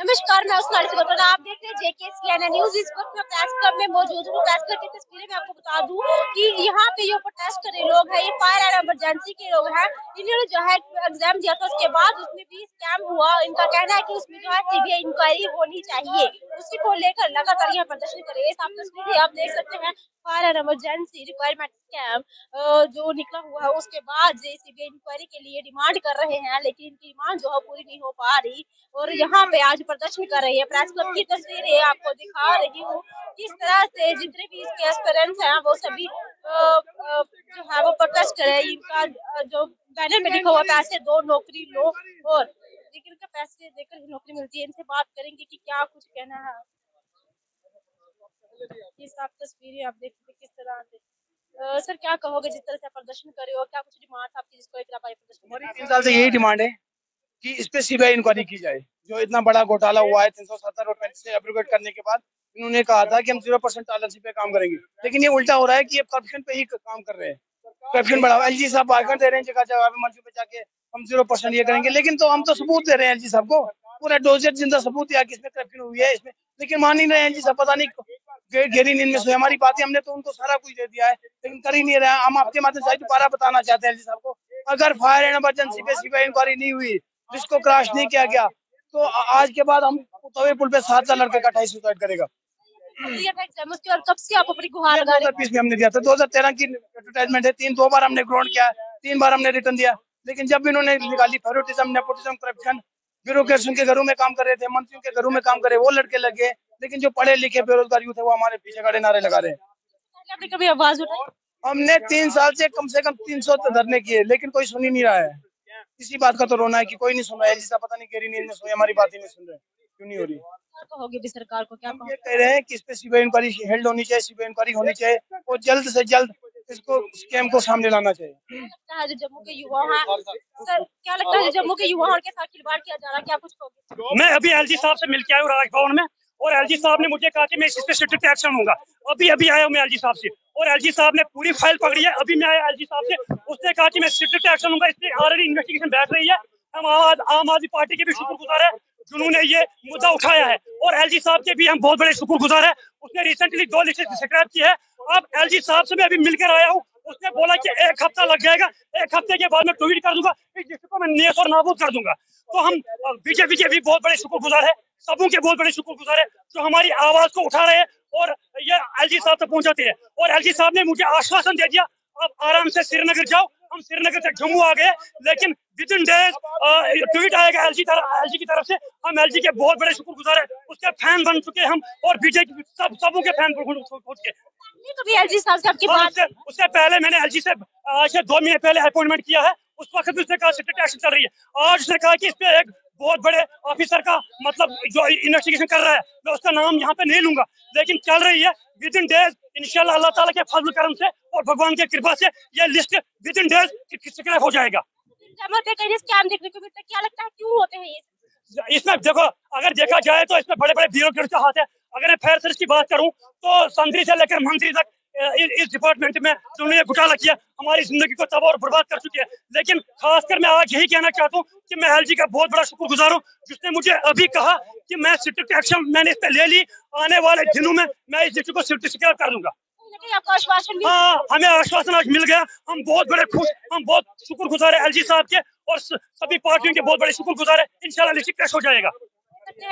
नमस्कार, मैं उस लड़की आप देख रहे हैं जेके सी न्यूज़ इस वक्त मैं प्रेस क्लब में मौजूद हूँ प्रेस क्लब की तस्वीरें। मैं आपको बता दूँ कि यहाँ पे जो प्रोटेस्ट कर रहे लोग हैं, ये फायर एंड इमरजेंसी के लोग हैं। इन्होंने जो है एग्ज़ाम दिया था, उसके बाद उसमें भी स्कैम हुआ। इनका कहना है की उसमें जो है सीबीआई इंक्वायरी होनी चाहिए। उसी को लेकर लगातार यहाँ प्रदर्शन कर रहे हैं। आप तस्वीरें आप देख सकते हैं। Fire and emergency requirement scam जो निकला हुआ है, उसके बाद सीबीआई इंक्वायरी के लिए डिमांड कर रहे हैं, लेकिन इनकी डिमांड जो है पूरी नहीं हो पा रही। और यहाँ पे आज प्रदर्शन कर रही है प्रेस क्लब की तस्वीरें आपको दिखा रही हूँ। किस तरह से जितने भी इसके एस्पेरेंट्स हैं, वो सभी जो है वो प्रोटेस्ट करे इनका जो बैनर में लिखा हुआ पैसे दो, नौकरी लो, और लेकिन पैसे देकर नौकरी मिलती है। इनसे बात करेंगे कि क्या कुछ कहना है। इस आप तस्वीरें आप देख सकते किस तरह से सर क्या कहोगे जिस तरह से प्रदर्शन कर रहे हो? क्या कुछ डिमांड आपकी जिसको आप प्रदर्शन हमारी तीन साल से यही डिमांड है कि इस पे सीबीआई इंक्वायरी की जाए। जो इतना बड़ा घोटाला हुआ है तीन सौ सत्तर और पैंतीस से करने के बाद इन्होंने कहा था कि हम ज़ीरो परसेंट टॉलरेंसी पे काम करेंगे। लेकिन ये उल्टा हो रहा है कि ये करप्शन पे ही काम कर रहे हैं। करप्शन बढ़ावा एल जी साहब भाषण दे रहे हैं जगह जगह मंचों पे जाके हम ज़ीरो परसेंट ये करेंगे। लेकिन तो हम तो सबूत दे रहे हैं एल जी साहब को। पूरा डोजर ज़िंदा सबूत दिया कि इसमें करप्शन हुई है इसमें। लेकिन मान नहीं रहे एल जी साहब पता नहीं घेरी नींद में सोए हमारी बातें हमने तो उनको सारा कुछ दे दिया है लेकिन कर ही नहीं रहा हम आपके माध्यम से दोबारा बताना चाहते हैं साहब को। अगर फायर एंड इमरजेंसी पे सीबीआई इंक्वायरी नहीं हुई जिसको क्रॉस नहीं किया गया तो आज के बाद हम तवे पुल पे सात साल लड़के का अट्ठाईस सुसाइड करेगा। कब से आप अपनी गुहार लगा में हमने दिया था दो हज़ार तेरह की एडवर्टाइजमेंट है तीन दो बार हमने ग्राउंड किया तीन बार हमने रिटर्न दिया लेकिन जब इन्होंने निकाली फेरोटिज्म नेपोटिज्म करप्शन ब्यूरोक्रेशन के घरों में काम कर रहे थे मंत्रियों के घरों में काम कर वो लड़के लगे लेकिन जो पढ़े लिखे बेरोजगार यूथ है वो हमारे पीछे खड़े नारे लगा रहे हैं। कभी आवाज़ उठाई? हमने तीन साल से कम से कम तीन सौ धरने किए लेकिन कोई सुनी नहीं रहा है। इसी बात का तो रोना है कि कोई नहीं सुन रहा है जिसका पता नहीं गहरी नींद में सोई हमारी बात ही नहीं सुन रहे क्यों नहीं हो रही? कहोगे भी सरकार को क्या ये कह रहे हैं कि इस पे सीबीआई इंक्वायरी हेल्ड होनी चाहिए सीबीआई इंक्वायरी होनी चाहिए और जल्द से जल्द इसको स्कैम को सामने लाना चाहिए। लगता है जो जम्मू के युवा हैं सर क्या लगता है जम्मू के युवाओं के साथ खिलवाड़ किया जा रहा है? क्या कुछ मैं अभी एलजी साहब से मिल के आया हूँ राजभवन में। और एलजी साहब ने मुझे कहा कि मैं इस पे स्ट्रिक्ट एक्शन लूँगा। अभी अभी आया हूँ मैं एलजी साहब से। और एलजी साहब ने पूरी फ़ाइल पकड़ी है। अभी मैं आया एलजी साहब से। उसने कहा कि मैं स्ट्रिक्ट एक्शन लूँगा। इसलिए ऑलरेडी इन्वेस्टिगेशन बैठ रही है। हम आम आदमी पार्टी के भी शुक्रगुजार है, जिन्होंने ये मुद्दा उठाया है। और एलजी साहब के भी हम बहुत बड़े शुक्रगुजार है। उसने रिसेंटली दो लिस्ट शिकायत की है। अब एलजी साहब से मैं अभी मिलकर आया हूँ। उसने बोला कि एक हफ़्ता लग जाएगा, एक हफ़्ते के बाद में ट्वीट कर दूँगा, इस डिस्ट्रिक्ट को मैं नेस और नाबूद कर दूँगा। तो हम बीजेपी के भी बहुत बड़े शुक्रगुजार है, सबों के बहुत बड़े शुक्रगुजार है, जो हमारी आवाज़ को उठा रहे हैं और ये एलजी साहब तक पहुंचाते हैं। और एलजी साहब ने मुझे आश्वासन दे दिया, आप आराम से श्रीनगर जाओ हम श्रीनगर से जम्मू आ गए लेकिन विद इन डेज़ ट्वीट आएगा एलजी एलजी की तरफ़ से। हम एलजी के बहुत बड़े शुक्रगुजार है। उसके फ़ैन बन चुके हम और बीजेपी सब सबों के फ़ैन पहुँच के। कभी एलजी साहब से आपकी बात उससे पहले मैंने एलजी से आज से दो महीने पहले अपॉइंटमेंट किया है। उस वक्त भी उसने कहा स्ट्रिक्ट एक्शन चल रही है। आज उसने कहा कि इस पे एक बहुत बड़े ऑफिसर का मतलब जो इन्वेस्टिगेशन कर रहा है मैं उसका नाम यहाँ पे नहीं लूँगा। लेकिन चल रही है। विद इन डेज़ इंशाल्लाह अल्लाह ताला के फजल करम से और भगवान की कृपा से ये list within days clear हो जाएगा। क्या लगता है क्यों होते हैं ये? इसमें देखो अगर देखा जाए तो इसमें बड़े बड़े ब्यूरोक्रेट का हाथ है। अगर मैं फायर सर्विस की बात करूँ तो संतरी से लेकर मंत्री तक इस डिपार्टमेंट में जिन्होंने घोटाला किया हमारी ज़िंदगी को तबाह और बर्बाद कर चुकी है। लेकिन खासकर मैं आज यही कहना चाहता हूँ कि मैं एल जी का बहुत बड़ा शुक्रगुजार हूँ जिसने मुझे अभी कहा कि मैं स्ट्रिक्ट एक्शन मैंने इस पर ले ली आने वाले दिनों में मैं इस डिस्ट्रिक्ट को सर्टिफिकेट कर दूँगा। हाँ हमें आश्वासन आज मिल गया। हम बहुत बड़े खुश हम बहुत शुक्र गुजार है एल जी साहब के और सभी पार्टियों के बहुत बड़े शुक्र गुजार है। इनशाला लिस्ट क्रैश हो जाएगा।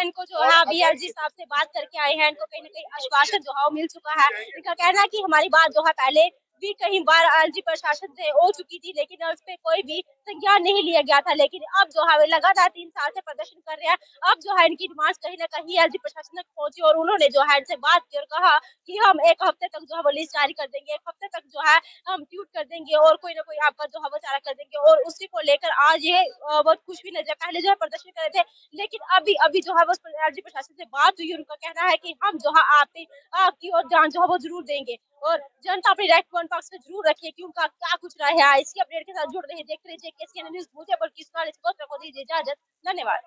इनको जो है अभी एल जी साहब से बात करके आए हैं इनको कहीं ना कहीं आश्वासन जो है मिल चुका है। इनका कहना है की हमारी बात जो है पहले भी कई बार एलजी प्रशासन से हो चुकी थी लेकिन उस पर कोई भी संज्ञान नहीं लिया गया था लेकिन अब जो है लगातार तीन साल से प्रदर्शन कर रहे हैं अब जो है इनकी डिमांड कहीं ना कहीं एलजी प्रशासन तक पहुँची और उन्होंने जो है इनसे बात की और कहा कि हम एक हफ़्ते तक जो है वो लिस्ट जारी कर देंगे एक हफ़्ते तक जो है हम ट्यूट कर देंगे और कोई ना कोई आपका जो है वो चारा कर देंगे और उसी को लेकर आज ये बहुत खुश भी नज़र पहले जो है प्रदर्शन कर रहे थे लेकिन अभी अभी जो है वो एलजी प्रशासन से बात हुई उनका कहना है कि हम जो है आप आपकी और जान जो है वो ज़रूर देंगे और जनता अपनी राइट वन पक्ष में ज़रूर रखिए कि उनका क्या कुछ रहा है। इसकी अपडेट के साथ जुड़ रहे देखते रहिए न्यूज़ दीजिए इजाज़त धन्यवाद।